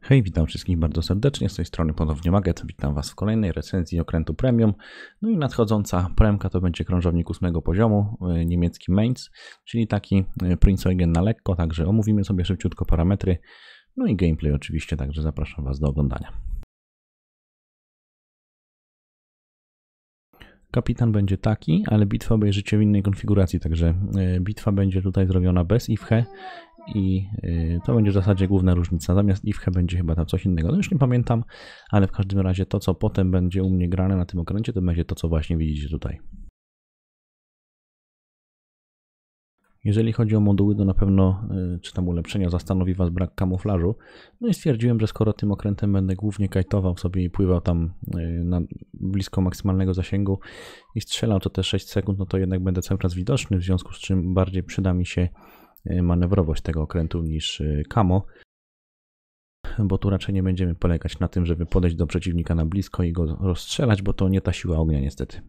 Hej, witam wszystkich bardzo serdecznie, z tej strony ponownie Maget, witam Was w kolejnej recenzji okrętu Premium. No i nadchodząca premka to będzie krążownik ósmego poziomu, y, niemiecki Mainz, czyli taki y, Prince Eugen na lekko, także omówimy sobie szybciutko parametry, no i gameplay oczywiście, także zapraszam Was do oglądania. Kapitan będzie taki, ale bitwa obejrzycie w innej konfiguracji, także y, bitwa będzie tutaj zrobiona bez IFHE i y, to będzie w zasadzie główna różnica. Zamiast IFHE będzie chyba tam coś innego. No już nie pamiętam, ale w każdym razie to, co potem będzie u mnie grane na tym okręcie, to będzie to, co właśnie widzicie tutaj. Jeżeli chodzi o moduły, to na pewno, y, czy tam ulepszenia, zastanowi Was brak kamuflażu. No i stwierdziłem, że skoro tym okrętem będę głównie kajtował sobie i pływał tam y, na blisko maksymalnego zasięgu i strzelał co te 6 sekund, no to jednak będę cały czas widoczny, w związku z czym bardziej przyda mi się manewrowość tego okrętu niż Kamo, y, bo tu raczej nie będziemy polegać na tym, żeby podejść do przeciwnika na blisko i go rozstrzelać, bo to nie ta siła ognia niestety.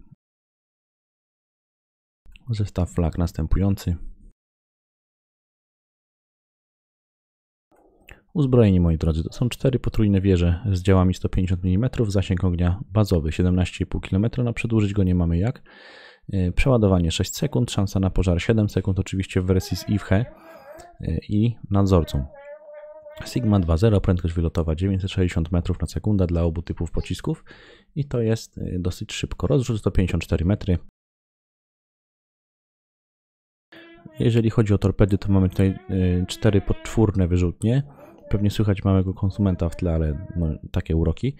Zestaw flag następujący. Uzbrojeni, moi drodzy, to są cztery potrójne wieże z działami 150 mm, zasięg ognia bazowy 17,5 km, no przedłużyć go nie mamy jak. E, przeładowanie 6 sekund, szansa na pożar 7 sekund, oczywiście w wersji z IFHE e, i nadzorcą. Sigma 2.0, prędkość wylotowa 960 metrów na sekundę dla obu typów pocisków i to jest e, dosyć szybko. Rozrzut 154 metry. Jeżeli chodzi o torpedy, to mamy tutaj cztery podczwórne wyrzutnie Pewnie słychać małego konsumenta w tle, ale no, takie uroki.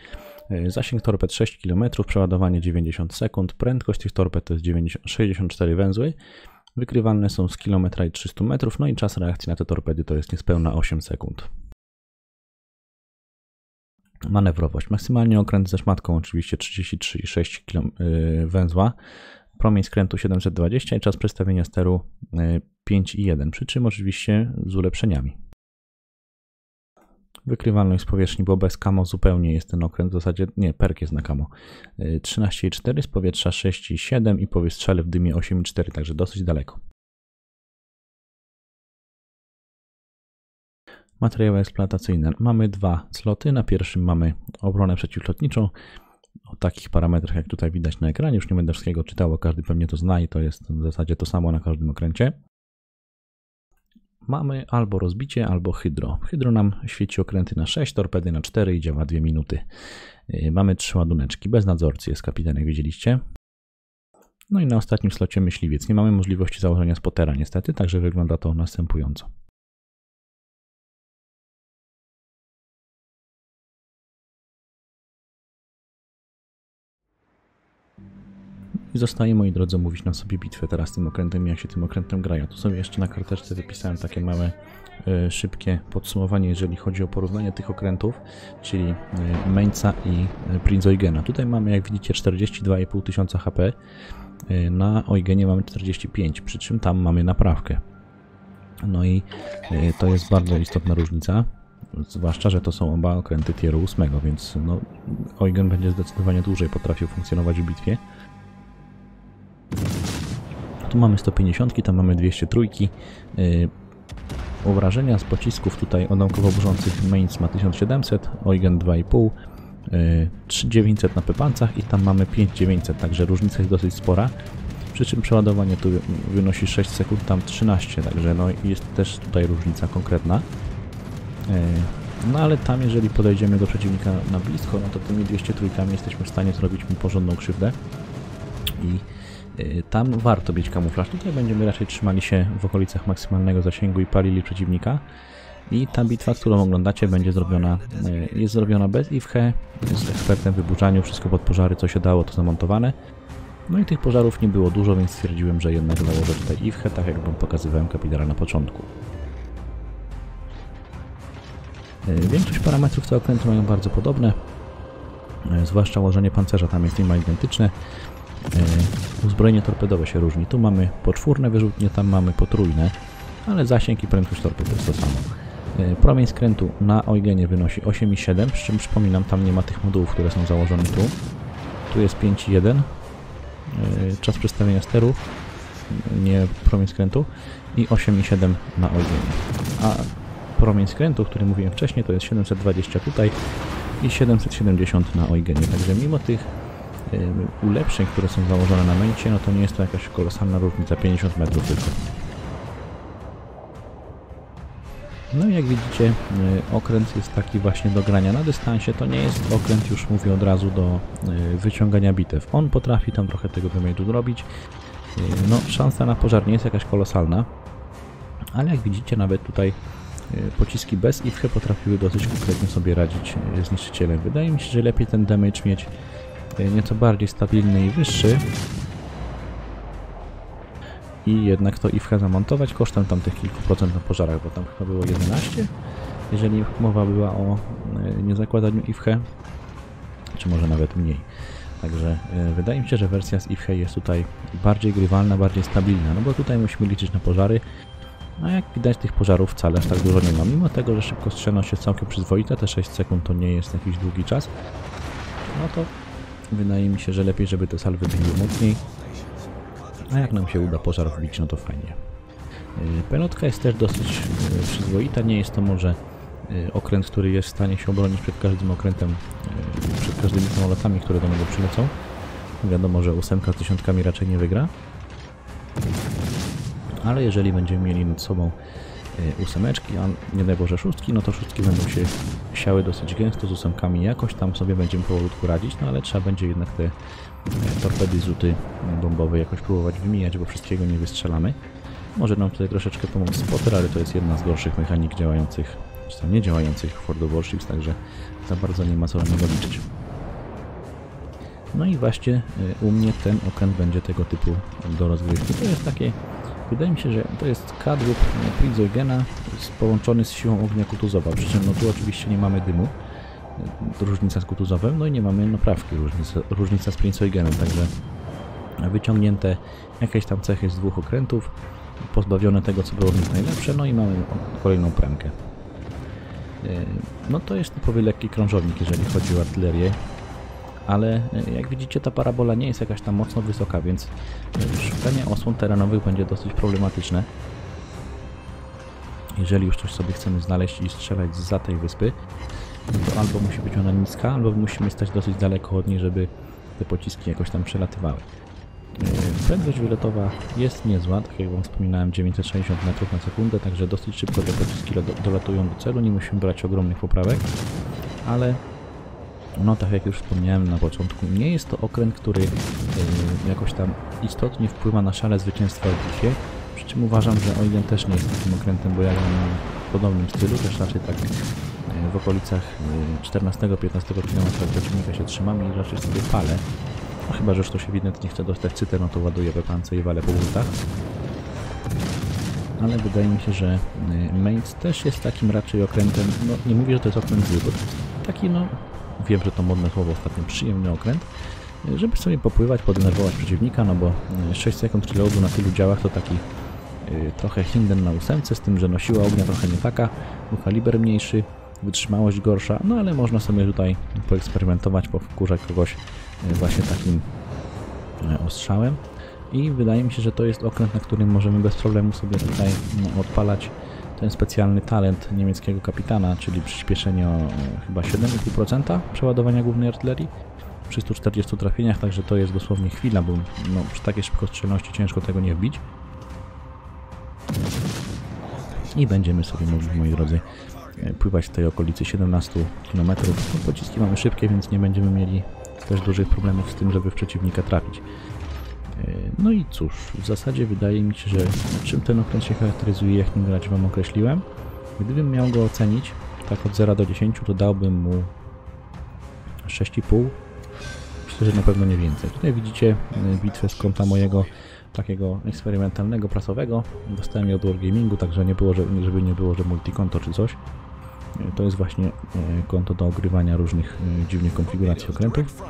E, zasięg torped 6 km, przeładowanie 90 sekund, prędkość tych torped to jest 90, 64 węzły. Wykrywalne są z kilometra i 300 metrów, no i czas reakcji na te torpedy to jest niespełna 8 sekund. Manewrowość. Maksymalnie okręt ze szmatką oczywiście 33,6 km yy, węzła. Promień skrętu 720 i czas przestawienia steru yy, 5,1, przy czym oczywiście z ulepszeniami. Wykrywalność z powierzchni, bo bez kamo zupełnie jest ten okręt. W zasadzie nie, perk jest na kamo. 13,4 y, z powietrza 6,7 i po wystrzale w dymie 8,4, także dosyć daleko. Materiały eksploatacyjne. Mamy dwa sloty. Na pierwszym mamy obronę przeciwlotniczą o takich parametrach, jak tutaj widać na ekranie. Już nie będę wszystkiego czytał, bo każdy pewnie to zna i to jest w zasadzie to samo na każdym okręcie mamy albo rozbicie, albo hydro. Hydro nam świeci okręty na 6, torpedy na 4 i działa 2 minuty. Y, mamy trzy ładuneczki. Bez nadzorcy jest kapitan, jak widzieliście. No i na ostatnim slocie myśliwiec. Nie mamy możliwości założenia spotera niestety, także wygląda to następująco. I zostaje, moi drodzy, mówić na sobie bitwę teraz tym okrętem, jak się tym okrętem gra. Ja tu sobie jeszcze na karteczce wypisałem takie małe, y, szybkie podsumowanie, jeżeli chodzi o porównanie tych okrętów, czyli y, i e, Prinz Eugena. Tutaj mamy, jak widzicie, 42,5 tysiąca HP, y, na Eugenie mamy 45, przy czym tam mamy naprawkę. No i to jest bardzo istotna różnica. Zwłaszcza, że to są oba okręty tieru 8, więc no, Eugen będzie zdecydowanie dłużej potrafił funkcjonować w bitwie. Tu mamy 150, tam mamy 203. Yy, obrażenia z pocisków tutaj odamkowo burzących Mainz ma 1700, Eugen 2,5, yy, 3900 na pepancach i tam mamy 5900, także różnica jest dosyć spora. Przy czym przeładowanie tu wynosi 6 sekund, tam 13, także no jest też tutaj różnica konkretna. Yy, no ale tam jeżeli podejdziemy do przeciwnika na blisko, no to tymi 203 jesteśmy w stanie zrobić mu porządną krzywdę. I Y, tam warto mieć kamuflaż. Tutaj będziemy raczej trzymali się w okolicach maksymalnego zasięgu i palili przeciwnika. I ta bitwa, którą oglądacie, będzie zrobiona, y, jest zrobiona bez IFHE, z ekspertem w wyburzaniu, wszystko pod pożary, co się dało, to zamontowane. No i tych pożarów nie było dużo, więc stwierdziłem, że jednak założę tutaj IFHE, tak jak wam pokazywałem kapitana na początku. Y, większość parametrów tego okrętu mają bardzo podobne, zwłaszcza ułożenie pancerza tam jest niemal identyczne. Uzbrojenie torpedowe się różni. Tu mamy poczwórne wyrzutnie, tam mamy potrójne, ale zasięg i prędkość torped jest to samo. E, promień skrętu na Eugenie wynosi 8,7, przy czym przypominam, tam nie ma tych modułów, które są założone tu. Tu jest 5,1, e, czas przestawienia steru, nie promień skrętu i 8,7 na Eugenie. A promień skrętu, o którym mówiłem wcześniej, to jest 720 tutaj i 770 na Oigenie. Także mimo tych ulepszeń, które są założone na męcie, no to nie jest to jakaś kolosalna różnica, 50 metrów tylko. No i jak widzicie, okręt jest taki właśnie do grania na dystansie. To nie jest okręt, już mówię od razu, do wyciągania bitew. On potrafi tam trochę tego damage'u zrobić. No, szansa na pożar nie jest jakaś kolosalna, ale jak widzicie, nawet tutaj pociski bez IFHE potrafiły dosyć konkretnie sobie radzić z niszczycielem. Wydaje mi się, że lepiej ten damage mieć nieco bardziej stabilny i wyższy, i jednak to IFHE zamontować kosztem tam tych kilku procent na pożarach, bo tam chyba było 11, jeżeli mowa była o e, niezakładaniu IFHE, czy może nawet mniej. Także e, wydaje mi się, że wersja z IFHE jest tutaj bardziej grywalna, bardziej stabilna, no bo tutaj musimy liczyć na pożary, a jak widać tych pożarów wcale aż tak dużo nie ma. Mimo tego, że szybkostrzelność jest całkiem przyzwoita, te 6 sekund to nie jest jakiś długi czas, no to wydaje mi się, że lepiej, żeby te salwy były mocniej, a jak nam się uda pożar wbić, no to fajnie. Y, Pelotka jest też dosyć y, przyzwoita, nie jest to może y, okręt, który jest w stanie się obronić przed każdym okrętem, przed każdymi samolotami, które do niego przylecą. Wiadomo, że ósemka z tysiąckami raczej nie wygra. Ale jeżeli będziemy mieli nad sobą ósemeczki, a nie daj Boże szóstki, no to szóstki będą się siały dosyć gęsto z ósemkami. Jakoś tam sobie będziemy powolutku radzić, no ale trzeba będzie jednak te torpedy, zuty bombowe jakoś próbować wymijać, bo wszystkiego nie wystrzelamy. Może nam tutaj troszeczkę pomóc spotter, ale to jest jedna z gorszych mechanik działających, czy tam nie działających w Ford Warships, także za bardzo nie ma co na niego liczyć. No i właśnie u mnie ten okręt będzie tego typu do rozgrywki. To jest takie, wydaje mi się, że to jest kadłub Prinzogena połączony z siłą ognia kutuzowa, przy czym no tu oczywiście nie mamy dymu, różnica z kutuzowem, no i nie mamy naprawki, różnica, różnica z Prinzeugenem, także wyciągnięte jakieś tam cechy z dwóch okrętów, pozbawione tego, co było w nich najlepsze, no i mamy kolejną premkę. No to jest typowy lekki krążownik, jeżeli chodzi o artylerię, ale jak widzicie ta parabola nie jest jakaś tam mocno wysoka, więc szukanie osłon terenowych będzie dosyć problematyczne. Jeżeli już coś sobie chcemy znaleźć i strzelać za tej wyspy, to albo musi być ona niska, albo musimy stać dosyć daleko od niej, żeby te pociski jakoś tam przelatywały. E, prędkość wylotowa jest niezła, tak jak Wam wspominałem 960 metrów na sekundę, także dosyć szybko te pociski dolatują do celu, nie musimy brać ogromnych poprawek, ale no tak jak już wspomniałem na początku, nie jest to okręt, który yy, jakoś tam istotnie wpływa na szale zwycięstwa w przy czym uważam, że Eugen też nie jest takim okrętem, bo ja w podobnym stylu, też raczej tak w okolicach 14-15 km przeciwnika się trzymam i raczej sobie palę. No chyba, że już ktoś ewidentnie chce dostać cytę, no to ładuję pepance i walę po butach. Ale wydaje mi się, że Mainz też jest takim raczej okrętem, no nie mówię, że to jest okręt zły, bo taki no, wiem, że to modne słowo ostatnio, przyjemny okręt, żeby sobie popływać, podenerwować przeciwnika, no bo 6 sekund reloadu na tylu działach to taki trochę Hinden na ósemce, z tym, że nosiła ognia trochę nie taka, był kaliber mniejszy, wytrzymałość gorsza, no ale można sobie tutaj poeksperymentować, powkurzać kogoś e, właśnie takim e, ostrzałem. I wydaje mi się, że to jest okręt, na którym możemy bez problemu sobie tutaj no, odpalać ten specjalny talent niemieckiego kapitana, czyli przyspieszenie o chyba 7,5% przeładowania głównej artylerii przy 140 trafieniach, także to jest dosłownie chwila, bo no, przy takiej szybkostrzelności ciężko tego nie wbić. I będziemy sobie mogli, moi drodzy, E, pływać w tej okolicy 17 km. No, pociski mamy szybkie, więc nie będziemy mieli też dużych problemów z tym, żeby w przeciwnika trafić. E, no i cóż, w zasadzie wydaje mi się, że czym ten okręt się charakteryzuje, jak nim grać Wam określiłem. Gdybym miał go ocenić, tak od 0 do 10, to dałbym mu 6,5. Myślę, że na pewno nie więcej. Tutaj widzicie e, bitwę z kąta mojego takiego eksperymentalnego, prasowego. Dostałem je od Wargamingu, także nie było, żeby nie było, że multikonto czy coś. To jest właśnie e, konto do ogrywania różnych e, dziwnych konfiguracji okrętów.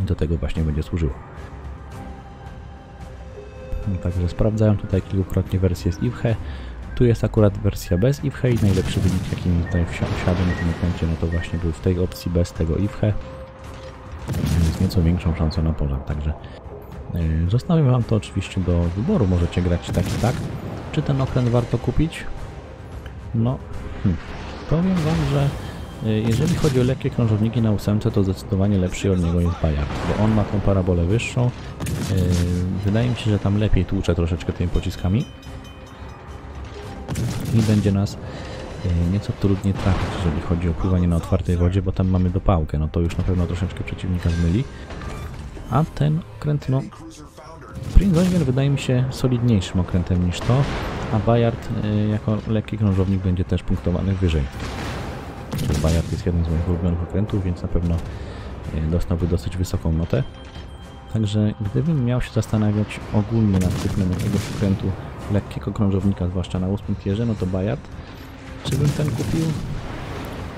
I do tego właśnie będzie służyło. Także sprawdzałem tutaj kilkukrotnie wersję z IWHE. Tu jest akurat wersja bez IWHE i najlepszy wynik jaki mi tutaj wsiadł na tym okręcie, no to właśnie był w tej opcji bez tego IWHE. Z nieco większą szansą na pożar, także e, zostawiam Wam to oczywiście do wyboru. Możecie grać tak i tak. Czy ten okręt warto kupić? No, hmm. powiem Wam, że jeżeli chodzi o lekkie krążowniki na ósemce, to zdecydowanie lepszy od niego jest Bayard, bo on ma tą parabolę wyższą. Y, Wydaje mi się, że tam lepiej tłucze troszeczkę tymi pociskami i będzie nas y, nieco trudniej trafić, jeżeli chodzi o pływanie na otwartej wodzie, bo tam mamy dopałkę, no to już na pewno troszeczkę przeciwnika zmyli. A ten okręt, no, Prince Eugen wydaje mi się solidniejszym okrętem niż to, a Bayard y, jako lekki krążownik będzie też punktowany wyżej. Bayard jest jednym z moich ulubionych okrętów, więc na pewno y, dostałby dosyć wysoką notę. Także gdybym miał się zastanawiać ogólnie nad kupnem jakiegoś okrętu lekkiego krążownika, zwłaszcza na 8 tierze, no to Bayard. Czy bym ten kupił?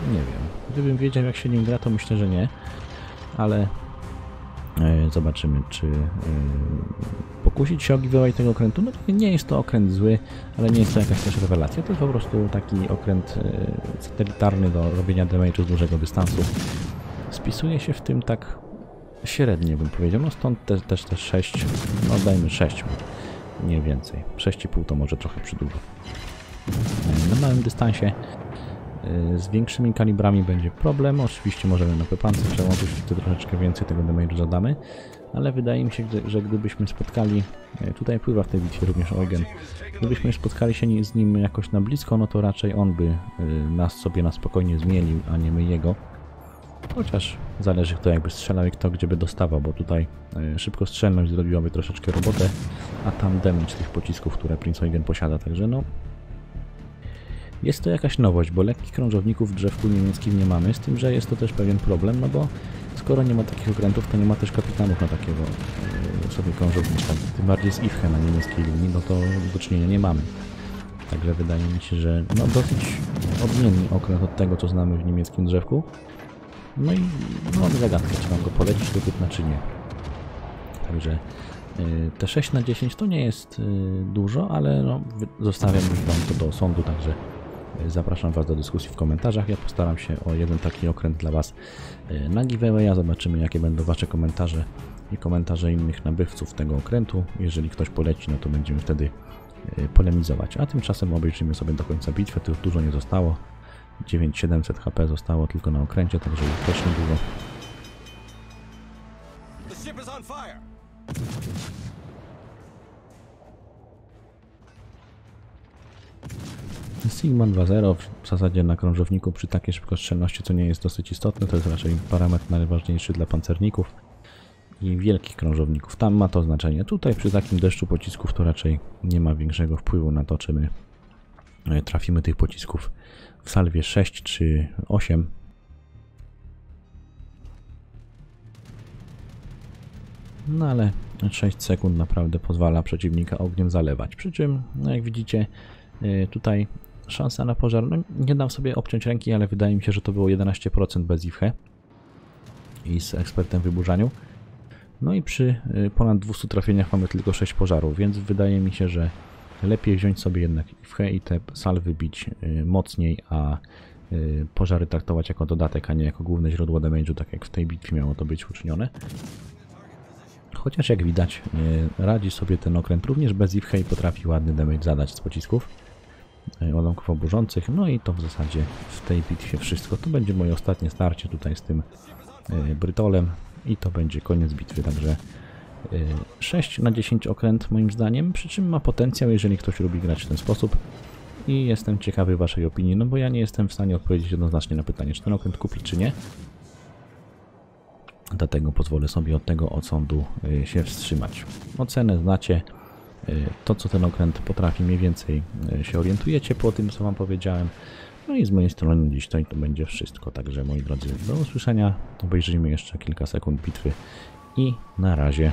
Nie wiem. Gdybym wiedział jak się nim gra, to myślę, że nie. Ale e, zobaczymy, czy e, pokusić się o giveaway tego okrętu. No to nie jest to okręt zły, ale nie jest to jakaś też rewelacja. To jest po prostu taki okręt e, satelitarny do robienia damage'u z dużego dystansu. Spisuje się w tym tak średnio bym powiedział, no stąd te, też te 6, no dajmy 6, nie więcej. 6,5 to może trochę przydługo. Na małym dystansie y, z większymi kalibrami będzie problem. Oczywiście możemy na pepance przełączyć, wtedy troszeczkę więcej tego damage'u zadamy, ale wydaje mi się, że gdybyśmy spotkali, y, tutaj pływa w tej bitwie również Eugen, gdybyśmy spotkali się z nim jakoś na blisko, no to raczej on by y, nas sobie na spokojnie zmienił, a nie my jego. Chociaż zależy kto jakby strzelał i kto gdzie by dostawał, bo tutaj y, szybkostrzelność zrobiłaby troszeczkę robotę, a tam damage tych pocisków, które Prince Eugen posiada, także no jest to jakaś nowość, bo lekkich krążowników w drzewku niemieckim nie mamy, z tym, że jest to też pewien problem, no bo skoro nie ma takich okrętów, to nie ma też kapitanów na takiego e, sobie krążownika. Tym bardziej z IFHE na niemieckiej linii, no to do czynienia nie mamy. Także wydaje mi się, że no dosyć odmienny okręt od tego, co znamy w niemieckim drzewku. No i no, mamy zagadkę, czy mam go polecić do kupna, czy nie. Także y, te 6 na 10 to nie jest y, dużo, ale no, zostawiam już Wam to do sądu, także zapraszam Was do dyskusji w komentarzach. Ja postaram się o jeden taki okręt dla Was y, na giveawaya. Zobaczymy, jakie będą Wasze komentarze i komentarze innych nabywców tego okrętu. Jeżeli ktoś poleci, no to będziemy wtedy y, polemizować. A tymczasem obejrzyjmy sobie do końca bitwę. Tu już dużo nie zostało. 9700 HP zostało tylko na okręcie, także już też niedużo. Sigma 2.0 w zasadzie na krążowniku przy takiej szybkostrzelności, co nie jest dosyć istotne, to jest raczej parametr najważniejszy dla pancerników i wielkich krążowników. Tam ma to znaczenie. Tutaj przy takim deszczu pocisków to raczej nie ma większego wpływu na to, czy my e, trafimy tych pocisków w salwie 6 czy 8. No ale 6 sekund naprawdę pozwala przeciwnika ogniem zalewać. Przy czym, no jak widzicie, y, tutaj szansa na pożar, no nie dam sobie obciąć ręki, ale wydaje mi się, że to było 11% bez IFHE i z ekspertem w wyburzaniu. No i przy y, ponad 200 trafieniach mamy tylko 6 pożarów, więc wydaje mi się, że lepiej wziąć sobie jednak IFHE i te salwy bić y, mocniej, a y, pożary traktować jako dodatek, a nie jako główne źródło damage'u, tak jak w tej bitwie miało to być uczynione. Chociaż jak widać, radzi sobie ten okręt również bez IFHE i potrafi ładny damage zadać z pocisków y, ładunków oburzących. No i to w zasadzie w tej bitwie wszystko. To będzie moje ostatnie starcie tutaj z tym y, Brytolem i to będzie koniec bitwy, także y, 6 na 10 okręt moim zdaniem, przy czym ma potencjał, jeżeli ktoś lubi grać w ten sposób. I jestem ciekawy waszej opinii, no bo ja nie jestem w stanie odpowiedzieć jednoznacznie na pytanie, czy ten okręt kupić, czy nie. Dlatego pozwolę sobie od tego odsądu się wstrzymać. Ocenę znacie. To, co ten okręt potrafi, mniej więcej y, się orientujecie po tym, co Wam powiedziałem. No i z mojej strony dziś to, to będzie wszystko. Także moi drodzy, do usłyszenia. Obejrzyjmy jeszcze kilka sekund bitwy i na razie.